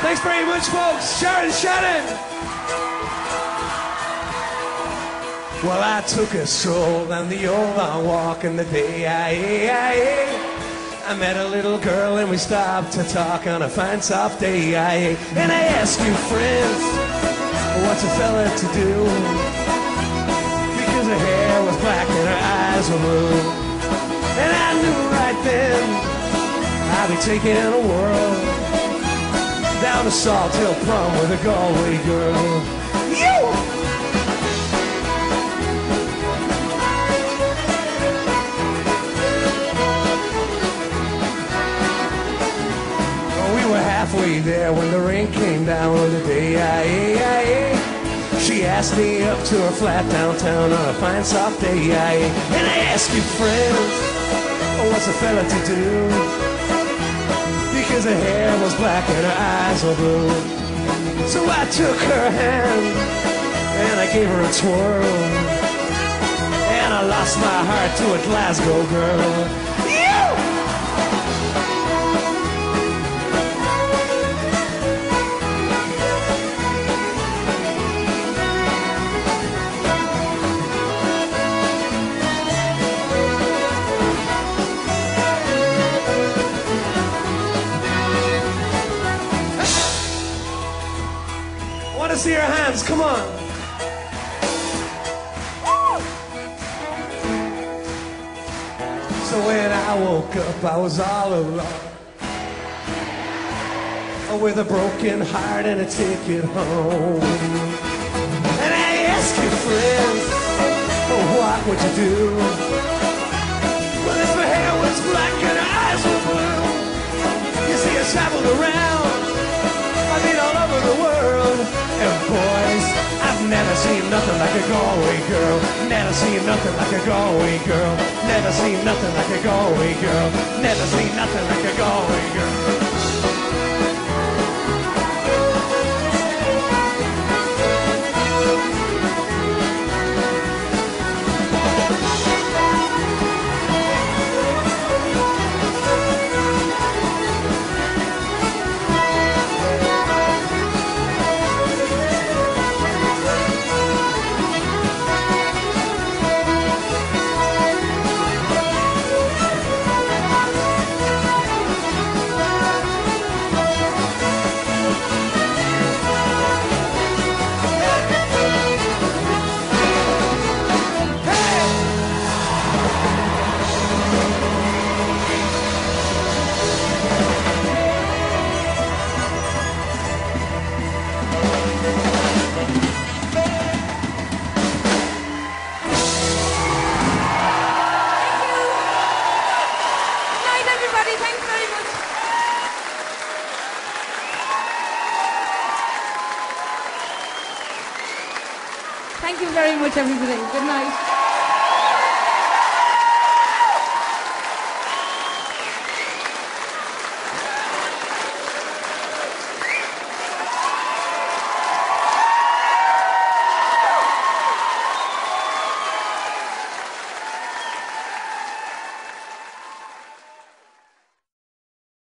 Thanks very much, folks. Sharon Shannon. Well, I took a stroll down the old long walk in the day. I, I, I met a little girl and we stopped to talk on a fine soft day. I, and I asked you, friends, what's a fella to do? Because her hair was black and her eyes were blue. And I knew right then I'd be taking a whirl down to Salt Hill Prom with a Galway girl. You! We were halfway there when the rain came down on the day. I, she asked me up to her flat downtown on a fine soft day. And I asked you, friends, what's a fella to do? Because her hair was black and her eyes were blue. So I took her hand and I gave her a twirl. And I lost my heart to a Glasgow girl. See your hands. Come on. So when I woke up, I was all alone. With a broken heart and a ticket home. And I asked you, friends, oh, what would you do? Well, if her hair was black and her eyes were blue. You see, I traveled around. Seen nothing like a Galway girl. Never seen nothing like a Galway girl. Never seen nothing like a Galway girl. Never seen nothing like a Galway girl. Thank you very much, everybody. Good night.